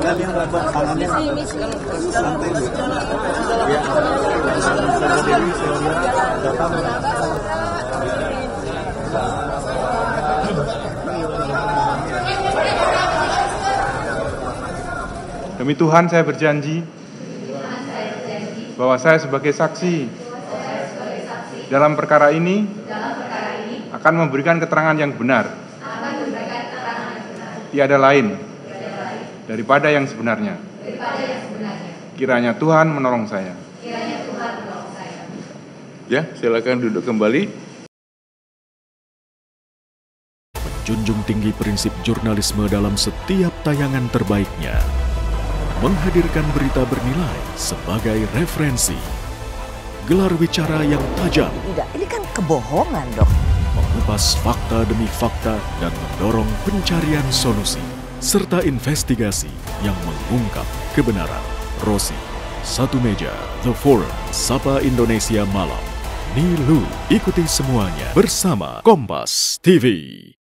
Demi Tuhan saya berjanji bahwa saya sebagai saksi dalam perkara ini akan memberikan keterangan yang benar. Tiada lain daripada yang sebenarnya. Kiranya Tuhan menolong saya. Ya, silakan duduk kembali. Menjunjung tinggi prinsip jurnalisme dalam setiap tayangan terbaiknya. Menghadirkan berita bernilai sebagai referensi. Gelar bicara yang tajam, Tidak, ini kan kebohongan dok. mengupas fakta demi fakta dan mendorong pencarian solusi serta investigasi yang mengungkap kebenaran. Rosi, satu meja, The Forum, Sapa Indonesia Malam. Nilu, ikuti semuanya bersama Kompas TV.